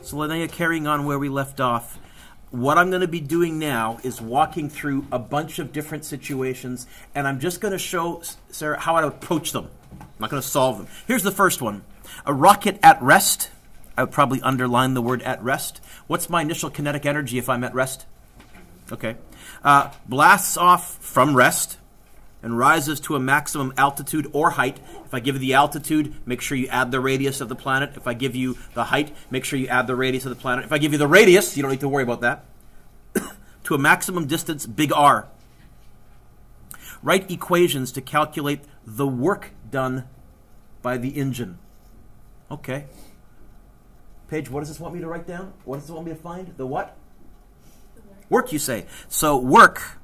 So Linnea, carrying on where we left off, what I'm going to be doing now is walking through a bunch of different situations, and I'm just going to show Sarah how I approach them. I'm not going to solve them. Here's the first one: a rocket at rest. I would probably underline the word at rest. What's my initial kinetic energy if I'm at rest? Okay. Uh, blasts off from rest and rises to a maximum altitude or height. If I give you the altitude, make sure you add the radius of the planet. If I give you the height, make sure you add the radius of the planet. If I give you the radius, you don't need to worry about that. to a maximum distance, big R. Write equations to calculate the work done by the engine. Okay. Paige, what does this want me to write down? What does it want me to find? The what? Work, you say. So work.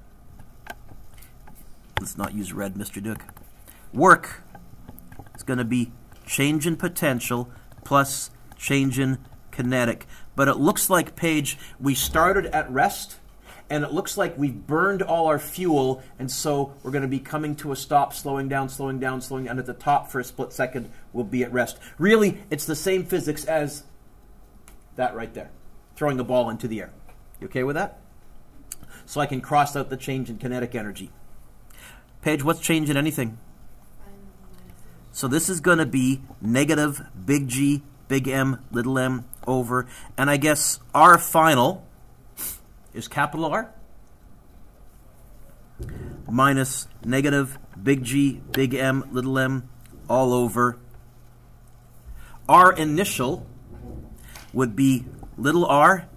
Let's not use red, Mr. Dueck. Work is going to be change in potential plus change in kinetic. But it looks like, Paige, we started at rest, and it looks like we've burned all our fuel, and so we're going to be coming to a stop, slowing down, slowing down, slowing down. And at the top for a split second, we'll be at rest. Really, it's the same physics as that right there, throwing a ball into the air. You okay with that? So I can cross out the change in kinetic energy. Paige, what's changing anything? So this is going to be negative big G, big M, little m over, and I guess R final is capital R minus negative big G, big M, little m all over. R initial would be little r.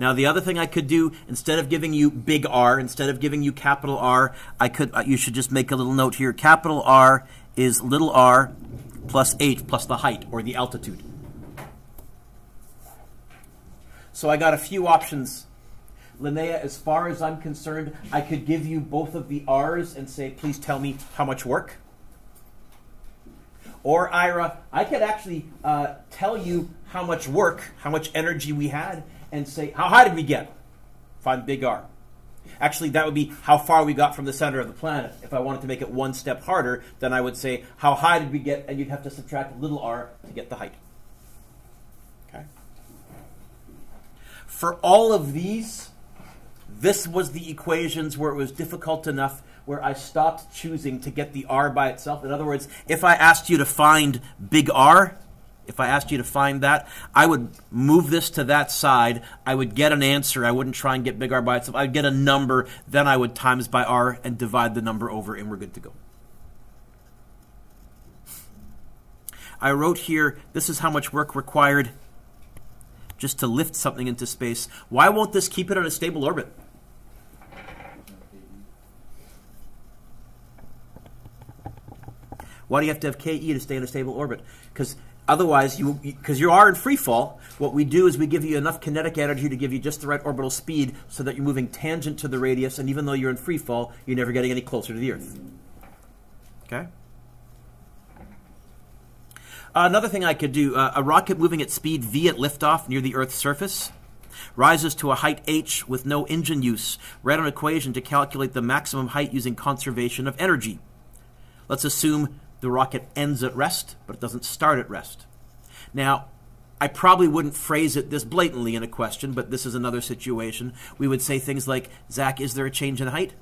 Now, the other thing I could do, instead of giving you big R, instead of giving you capital R, I could. Uh, you should just make a little note here. Capital R is little r plus h plus the height or the altitude. So I got a few options. Linnea, as far as I'm concerned, I could give you both of the R's and say, please tell me how much work. Or Ira, I could actually uh, tell you how much work, how much energy we had, and say, how high did we get? Find big R. Actually, that would be how far we got from the center of the planet. If I wanted to make it one step harder, then I would say, how high did we get? And you'd have to subtract little r to get the height. Okay. For all of these, this was the equations where it was difficult enough where I stopped choosing to get the r by itself. In other words, if I asked you to find big R, if I asked you to find that, I would move this to that side. I would get an answer. I wouldn't try and get big R by itself. I'd get a number. Then I would times by R and divide the number over, and we're good to go. I wrote here, this is how much work required just to lift something into space. Why won't this keep it on a stable orbit? Why do you have to have KE to stay in a stable orbit? Because Otherwise, you because you are in free fall, what we do is we give you enough kinetic energy to give you just the right orbital speed so that you're moving tangent to the radius, and even though you're in free fall, you're never getting any closer to the Earth. Okay? Another thing I could do uh, a rocket moving at speed v at liftoff near the Earth's surface rises to a height h with no engine use. Write an equation to calculate the maximum height using conservation of energy. Let's assume the rocket ends at rest, but it doesn't start at rest. Now, I probably wouldn't phrase it this blatantly in a question, but this is another situation. We would say things like, Zach, is there a change in height?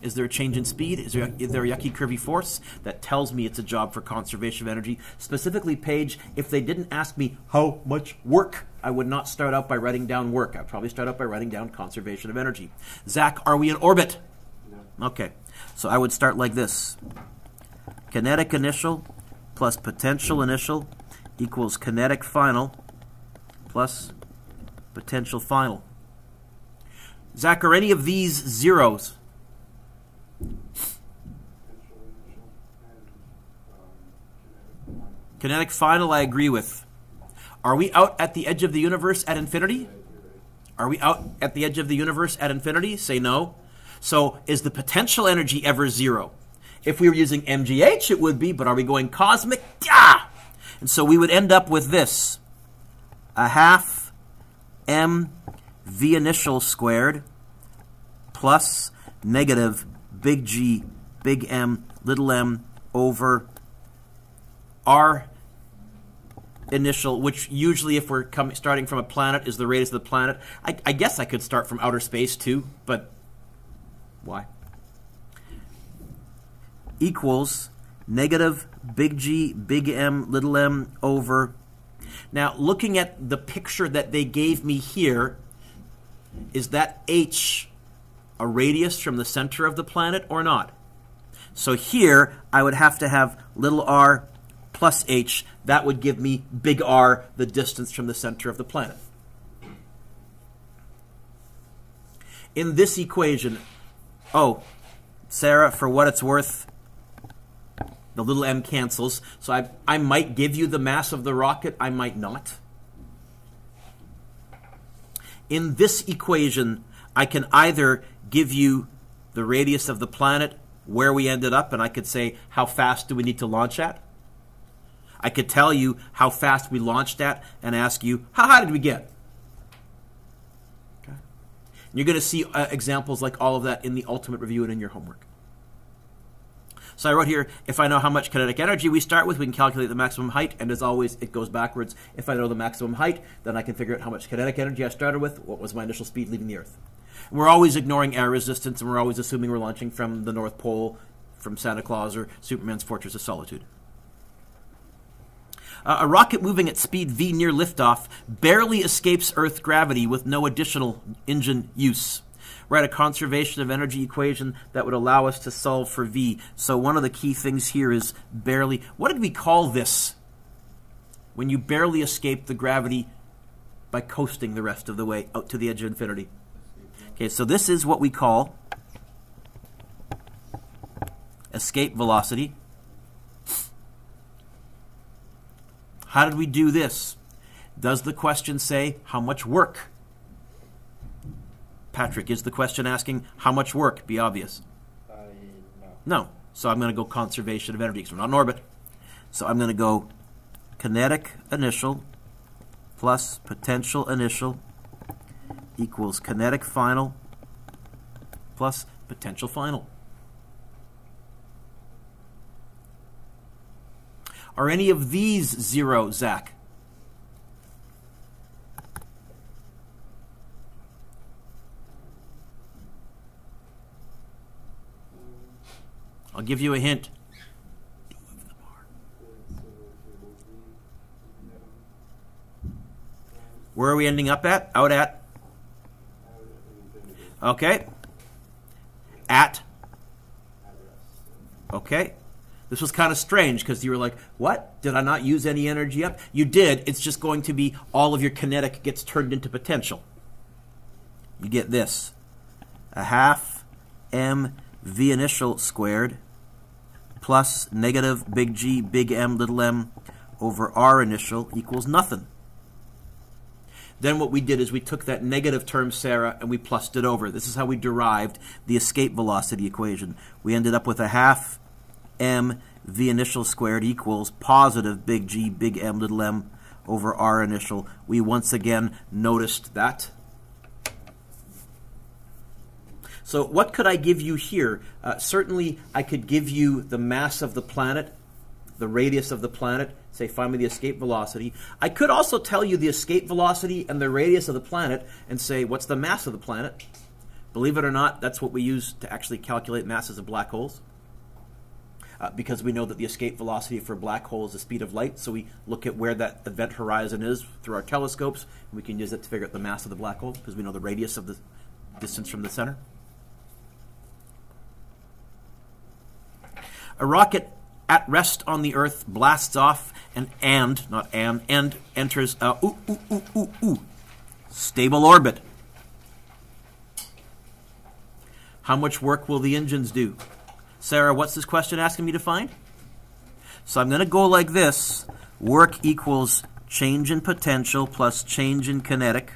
Is there a change in speed? Is there, is there a yucky curvy force? That tells me it's a job for conservation of energy. Specifically, Paige, if they didn't ask me how much work, I would not start out by writing down work. I'd probably start out by writing down conservation of energy. Zach, are we in orbit? No. Okay. So I would start like this kinetic initial plus potential initial equals kinetic final plus potential final. Zach, are any of these zeros? Kinetic final, I agree with. Are we out at the edge of the universe at infinity? Are we out at the edge of the universe at infinity? Say no. So, is the potential energy ever zero? If we were using MGH, it would be, but are we going cosmic? Yeah! And so we would end up with this a half m v initial squared plus negative big G, big M, little m over r initial, which usually, if we're coming starting from a planet, is the radius of the planet. I, I guess I could start from outer space too, but why? Equals negative big G, big M, little m over. Now, looking at the picture that they gave me here, is that H a radius from the center of the planet or not? So here, I would have to have little r plus h. That would give me big R, the distance from the center of the planet. In this equation, oh, Sarah, for what it's worth, the little m cancels. So I, I might give you the mass of the rocket, I might not. In this equation, I can either give you the radius of the planet, where we ended up, and I could say, how fast do we need to launch at? I could tell you how fast we launched at and ask you, how high did we get? Okay. You're going to see uh, examples like all of that in the ultimate review and in your homework. So I wrote here, if I know how much kinetic energy we start with, we can calculate the maximum height, and as always, it goes backwards. If I know the maximum height, then I can figure out how much kinetic energy I started with, what was my initial speed leaving the Earth. We're always ignoring air resistance, and we're always assuming we're launching from the North Pole, from Santa Claus, or Superman's Fortress of Solitude. Uh, a rocket moving at speed v near liftoff barely escapes Earth gravity with no additional engine use. Write a conservation of energy equation that would allow us to solve for v. So one of the key things here is barely. What did we call this? When you barely escape the gravity by coasting the rest of the way out to the edge of infinity. Okay, so this is what we call escape velocity. How did we do this? Does the question say how much work? Patrick, is the question asking how much work? Be obvious. Uh, no. No. So I'm going to go conservation of energy because we're not in orbit. So I'm going to go kinetic initial plus potential initial equals kinetic final plus potential final. Are any of these zero, Zach? Give you a hint. Where are we ending up at? Out at? Okay. At? Okay. This was kind of strange because you were like, what? Did I not use any energy up? You did. It's just going to be all of your kinetic gets turned into potential. You get this a half m v initial squared plus negative big G big M little m over r initial equals nothing. Then what we did is we took that negative term, Sarah, and we plussed it over. This is how we derived the escape velocity equation. We ended up with a half m v initial squared equals positive big G big M little m over r initial. We once again noticed that. So what could I give you here? Uh, certainly I could give you the mass of the planet, the radius of the planet, say find me the escape velocity. I could also tell you the escape velocity and the radius of the planet and say what's the mass of the planet. Believe it or not, that's what we use to actually calculate masses of black holes uh, because we know that the escape velocity for a black hole is the speed of light. So we look at where that event horizon is through our telescopes, and we can use it to figure out the mass of the black hole because we know the radius of the distance from the center. A rocket at rest on the Earth blasts off and and not and and enters a ooh ooh ooh ooh ooh stable orbit. How much work will the engines do? Sarah, what's this question asking me to find? So I'm going to go like this. Work equals change in potential plus change in kinetic.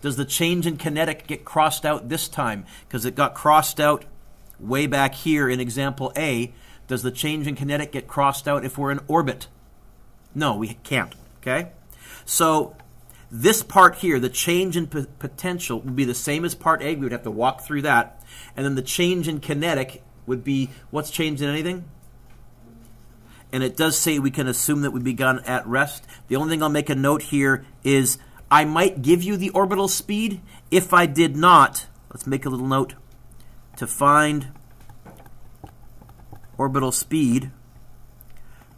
Does the change in kinetic get crossed out this time? Because it got crossed out way back here in example A. Does the change in kinetic get crossed out if we're in orbit? No, we can't. Okay? So this part here, the change in potential, would be the same as part A. We would have to walk through that. And then the change in kinetic would be what's changed in anything? and it does say we can assume that we've begun at rest. The only thing I'll make a note here is I might give you the orbital speed. If I did not, let's make a little note to find orbital speed,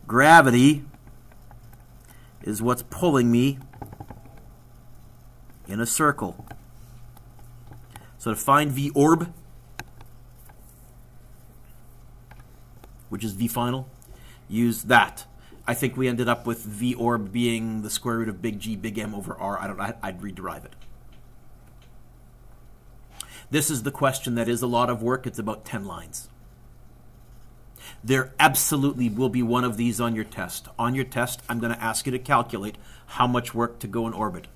gravity is what's pulling me in a circle. So to find V orb, which is V final, use that. I think we ended up with V orb being the square root of big G big M over R. I don't know. I'd rederive it. This is the question that is a lot of work. It's about 10 lines. There absolutely will be one of these on your test. On your test, I'm going to ask you to calculate how much work to go in orbit.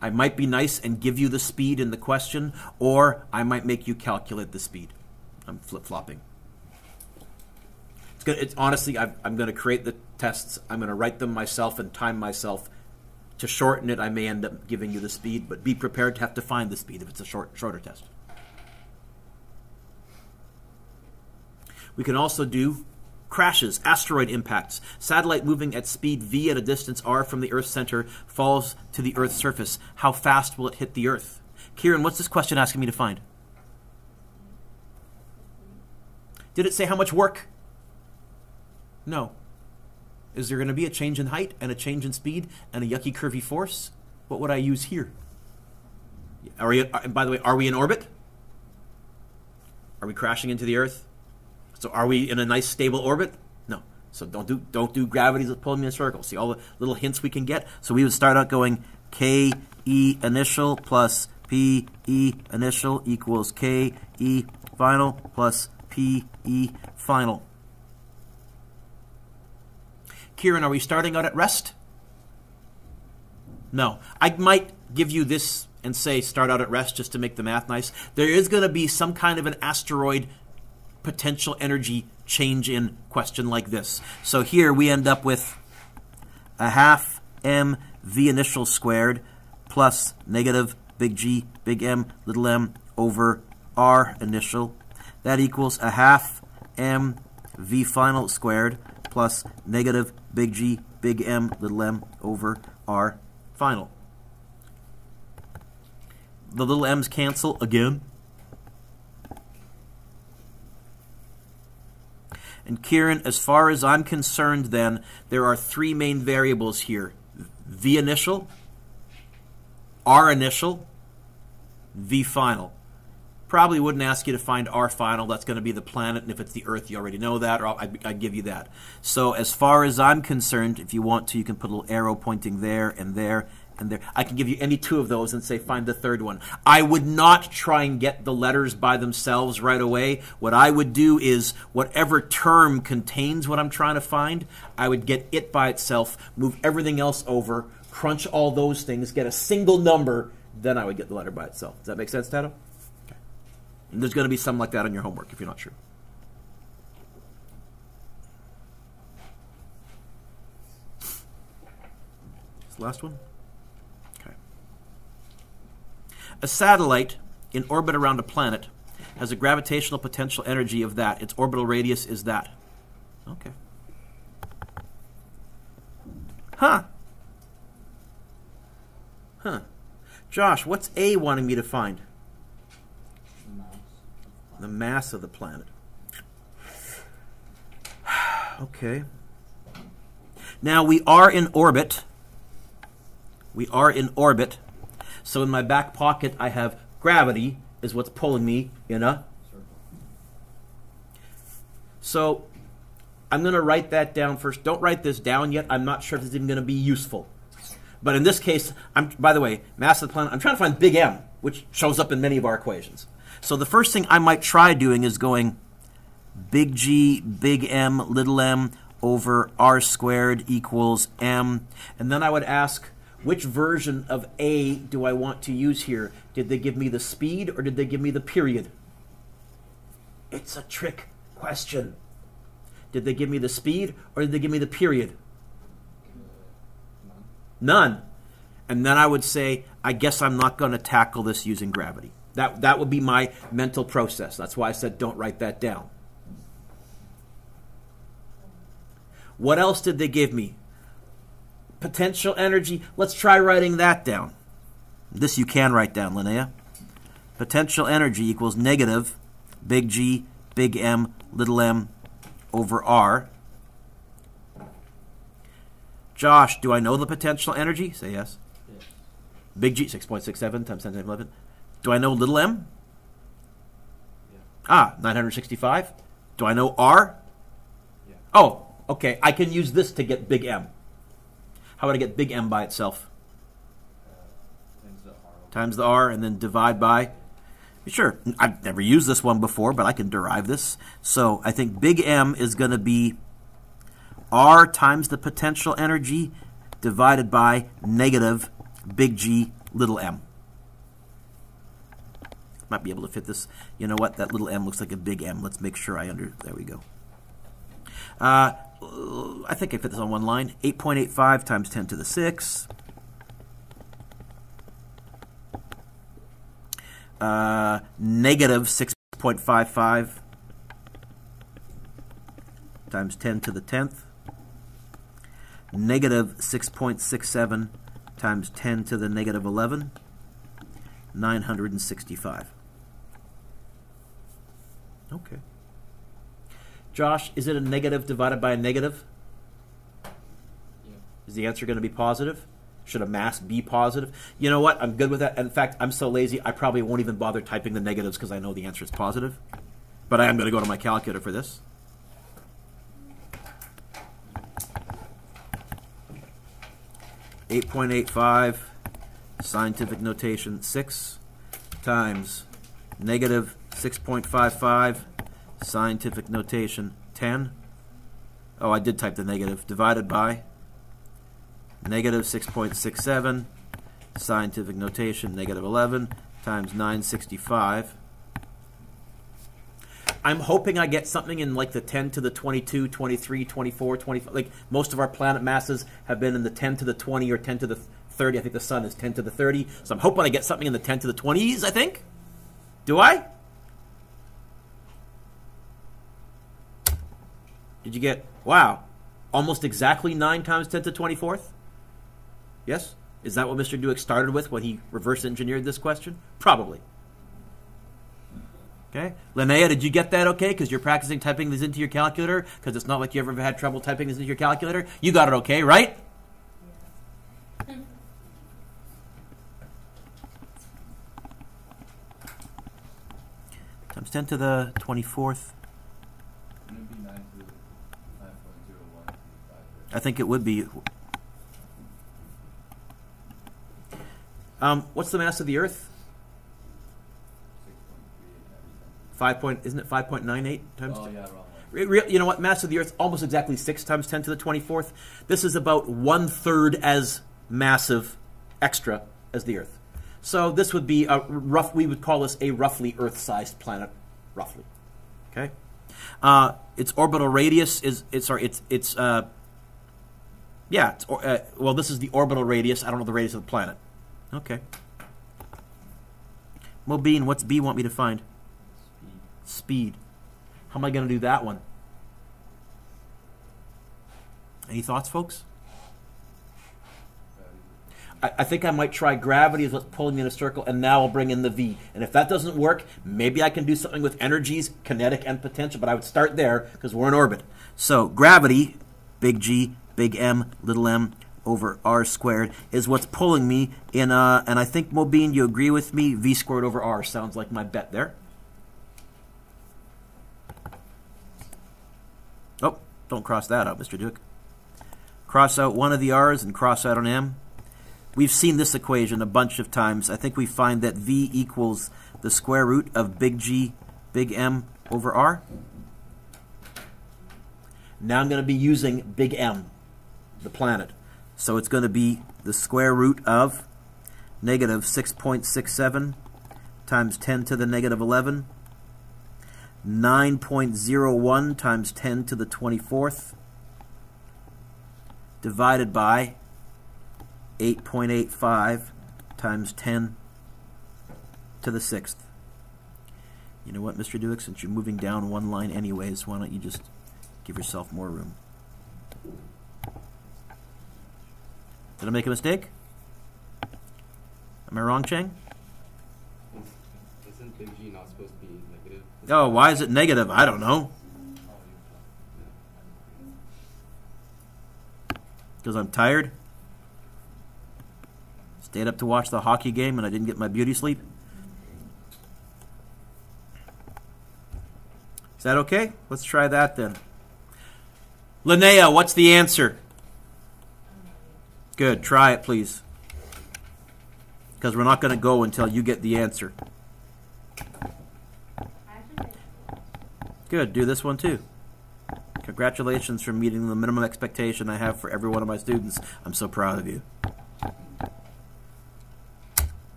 I might be nice and give you the speed in the question, or I might make you calculate the speed. I'm flip flopping. It's, it's honestly, i am going to create the tests. I'm going to write them myself and time myself. To shorten it, I may end up giving you the speed, but be prepared to have to find the speed if it's a short, shorter test. We can also do crashes, asteroid impacts. Satellite moving at speed v at a distance r from the Earth's center falls to the Earth's surface. How fast will it hit the Earth? Kieran, what's this question asking me to find? Did it say how much work? No. Is there going to be a change in height and a change in speed and a yucky curvy force? What would I use here? Are we, uh, by the way, are we in orbit? Are we crashing into the Earth? So are we in a nice stable orbit? No. So don't do don't do gravity's pulling me in a circle. See all the little hints we can get. So we would start out going K E initial plus P E initial equals K E final plus P E final. Kieran, are we starting out at rest? No. I might give you this and say start out at rest just to make the math nice. There is going to be some kind of an asteroid potential energy change in question like this. So here we end up with a half m v initial squared plus negative big G big M little m over r initial. That equals a half m v final squared plus negative big G big M little m over r final. The little m's cancel again. And Kieran, as far as I'm concerned, then, there are three main variables here V initial, R initial, V final. Probably wouldn't ask you to find R final. That's going to be the planet, and if it's the Earth, you already know that, or I'd, I'd give you that. So, as far as I'm concerned, if you want to, you can put a little arrow pointing there and there and there. I can give you any two of those and say find the third one. I would not try and get the letters by themselves right away. What I would do is whatever term contains what I'm trying to find, I would get it by itself, move everything else over, crunch all those things, get a single number, then I would get the letter by itself. Does that make sense, Tato? Okay. And there's going to be some like that on your homework if you're not sure. last one. A satellite in orbit around a planet has a gravitational potential energy of that. Its orbital radius is that. Okay. Huh. Huh. Josh, what's A wanting me to find? The mass of the planet. okay. Now we are in orbit. We are in orbit so in my back pocket, I have gravity is what's pulling me in a circle. So I'm going to write that down first. Don't write this down yet. I'm not sure if it's even going to be useful. But in this case, I'm by the way, mass of the planet, I'm trying to find big M, which shows up in many of our equations. So the first thing I might try doing is going big G, big M, little m over r squared equals m. And then I would ask, which version of A do I want to use here? Did they give me the speed or did they give me the period? It's a trick question. Did they give me the speed or did they give me the period? None. And then I would say, I guess I'm not going to tackle this using gravity. That, that would be my mental process. That's why I said don't write that down. What else did they give me? Potential energy. Let's try writing that down. This you can write down, Linnea. Potential energy equals negative big G, big M, little m over R. Josh, do I know the potential energy? Say yes. Yes. Big G, 6.67 times 10 to the 11. Do I know little m? Yeah. Ah, 965. Do I know R? Yeah. Oh, okay. I can use this to get big M. How would I get big M by itself? Uh, times the R. Times the R and then divide by. Sure, I've never used this one before, but I can derive this. So I think big M is going to be R times the potential energy divided by negative big G little m. Might be able to fit this. You know what? That little m looks like a big M. Let's make sure I under. There we go. Uh, I think I fit this on one line. 8.85 times 10 to the 6. Uh, negative 6.55 times 10 to the 10th. Negative 6.67 times 10 to the negative 11. 965. Okay. Josh, is it a negative divided by a negative? Yeah. Is the answer going to be positive? Should a mass be positive? You know what? I'm good with that. In fact, I'm so lazy, I probably won't even bother typing the negatives because I know the answer is positive. But I am going to go to my calculator for this. Eight point eight five, scientific notation six times negative six point five five, scientific notation ten. Oh, I did type the negative. Divided by negative 6.67, scientific notation, negative 11, times 965. I'm hoping I get something in like the 10 to the 22, 23, 24, 25. Like most of our planet masses have been in the 10 to the 20 or 10 to the 30. I think the sun is 10 to the 30. So I'm hoping I get something in the 10 to the 20s, I think. Do I? Did you get, wow, almost exactly 9 times 10 to the 24th? Yes? Is that what Mr. Dueck started with when he reverse engineered this question? Probably. Okay. Linnea, did you get that okay? Because you're practicing typing these into your calculator? Because it's not like you ever had trouble typing this into your calculator? You got it okay, right? Times 10 to the 24th. Wouldn't it be 9 to 9.01 I think it would be. Um, what's the mass of the Earth? Five point, isn't it five point nine eight times? Oh, yeah, wrong. Re- you know what? Mass of the Earth almost exactly six times ten to the twenty fourth. This is about one third as massive, extra as the Earth. So this would be a rough. We would call this a roughly Earth-sized planet, roughly. Okay. Uh, its orbital radius is it's sorry it's it's uh, yeah uh, well this is the orbital radius. I don't know the radius of the planet. Okay. Well, Mobeen, what's B want me to find? Speed. Speed. How am I going to do that one? Any thoughts, folks? I, I think I might try gravity as what's pulling me in a circle, and now I'll bring in the V. And if that doesn't work, maybe I can do something with energies, kinetic and potential, but I would start there because we're in orbit. So gravity, big G, big M, little m, over r squared is what's pulling me in, uh, and I think, Mobeen, you agree with me? V squared over r sounds like my bet there. Oh, don't cross that out, Mr. Dueck. Cross out one of the r's and cross out an m. We've seen this equation a bunch of times. I think we find that v equals the square root of big G, big M over r. Now I'm going to be using big M, the planet. So it's going to be the square root of negative 6.67 times 10 to the negative 11, 9.01 times 10 to the 24th, divided by 8.85 times 10 to the 6th. You know what, Mr. Dueck, since you're moving down one line anyways, why don't you just give yourself more room? Did I make a mistake? Am I wrong, Chang? Isn't G not supposed to be negative? Oh, why is it negative? I don't know. Because I'm tired. Stayed up to watch the hockey game and I didn't get my beauty sleep. Is that okay? Let's try that then. Linnea, what's the answer? Good. Try it, please. Because we're not going to go until you get the answer. Good. Do this one too. Congratulations for meeting the minimum expectation I have for every one of my students. I'm so proud of you.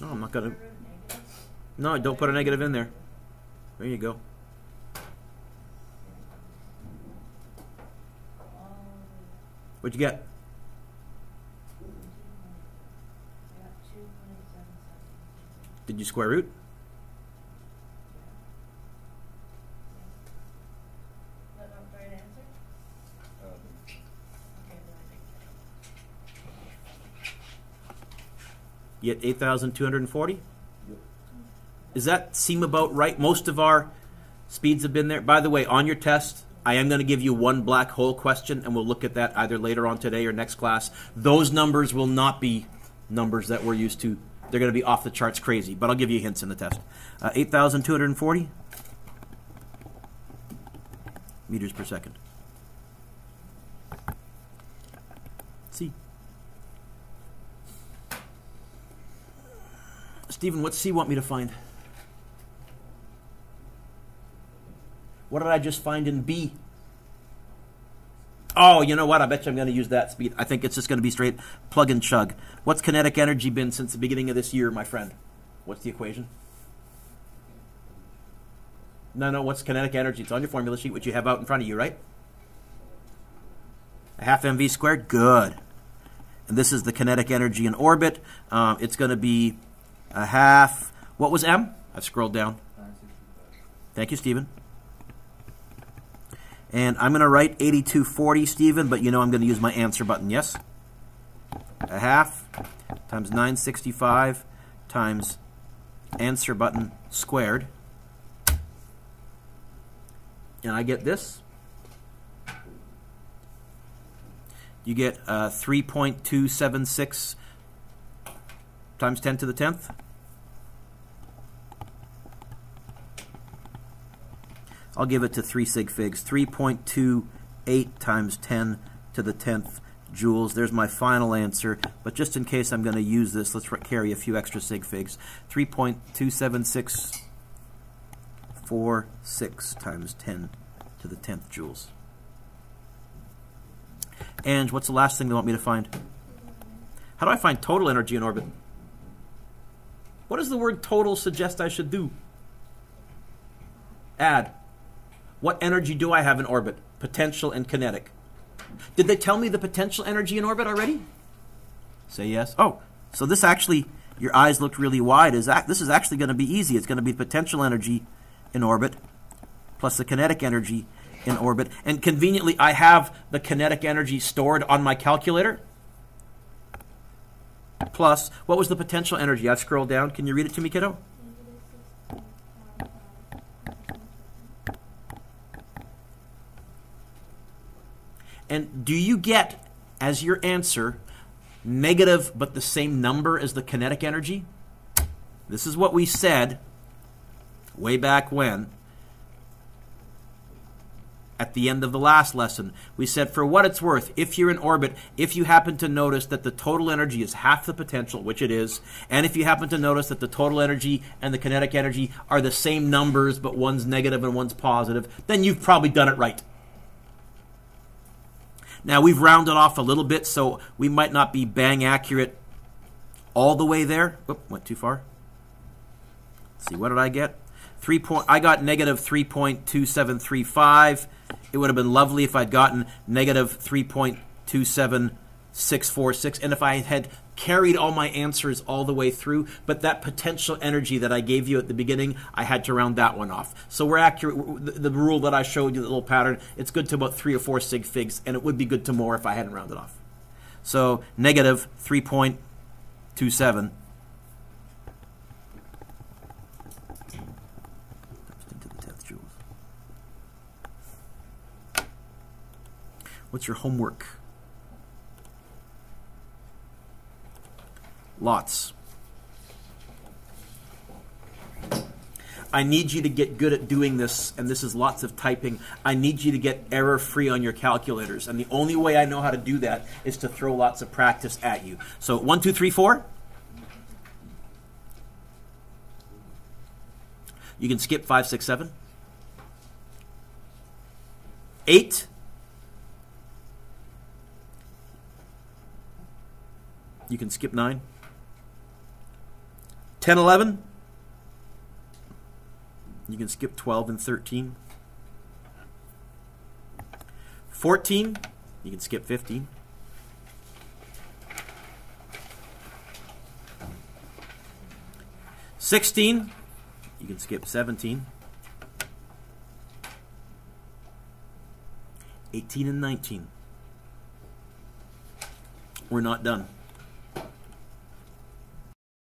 No, I'm not gonna. No, don't put a negative in there. There you go. What'd you get? Did you square root? Yeah. Is that the right answer? Okay, then I think you get 8,240? Does that seem about right? Most of our speeds have been there. By the way, on your test, I am going to give you one black hole question, and we'll look at that either later on today or next class. Those numbers will not be numbers that we're used to. They're going to be off the charts crazy, but I'll give you hints in the test. Uh, 8,240 meters per second. C. Stephen, what C want me to find? What did I just find in B? Oh, you know what? I bet you I'm going to use that speed. I think it's just going to be straight plug and chug. What's kinetic energy been since the beginning of this year, my friend? What's the equation? No, no, what's kinetic energy? It's on your formula sheet, which you have out in front of you, right? A half mv squared? Good. And this is the kinetic energy in orbit. Um, it's going to be a half. What was m? I've scrolled down. Thank you, Stephen. And I'm going to write 8240, Stephen, but you know I'm going to use my answer button, yes? A half times 965 times answer button squared. And I get this. You get uh, 3.276 times 10 to the 10th. I'll give it to 3 sig figs. 3.28 times 10 to the 10th joules. There's my final answer. But just in case I'm going to use this, let's carry a few extra sig figs. 3.27646 times 10 to the 10th joules. And what's the last thing they want me to find? How do I find total energy in orbit? What does the word total suggest I should do? Add. What energy do I have in orbit? Potential and kinetic. Did they tell me the potential energy in orbit already? Say yes. Oh, so this actually, your eyes looked really wide. Is that this is actually going to be easy? It's going to be potential energy in orbit plus the kinetic energy in orbit. And conveniently, I have the kinetic energy stored on my calculator. Plus, what was the potential energy? I've scrolled down. Can you read it to me, kiddo? And do you get as your answer negative but the same number as the kinetic energy? This is what we said way back when at the end of the last lesson. We said, for what it's worth, if you're in orbit, if you happen to notice that the total energy is half the potential, which it is, and if you happen to notice that the total energy and the kinetic energy are the same numbers, but one's negative and one's positive, then you've probably done it right. Now, we've rounded off a little bit, so we might not be bang accurate all the way there. Oop, went too far. Let's see, what did I get? Three point. I got negative 3.2735. It would have been lovely if I'd gotten negative 3.27646. And if I had carried all my answers all the way through, but that potential energy that I gave you at the beginning, I had to round that one off. So we're accurate. The, the rule that I showed you, the little pattern, it's good to about three or four sig figs, and it would be good to more if I hadn't rounded off. So negative 3.27. into the 10th joules. What's your homework? Lots. I need you to get good at doing this, and this is lots of typing. I need you to get error free on your calculators. And the only way I know how to do that is to throw lots of practice at you. So, one, two, three, four. You can skip five, six, seven. Eight. You can skip nine. 10, 11. You can skip 12 and 13. 14. You can skip 15. Sixteen, you can skip seventeen. Eighteen and nineteen. We're not done.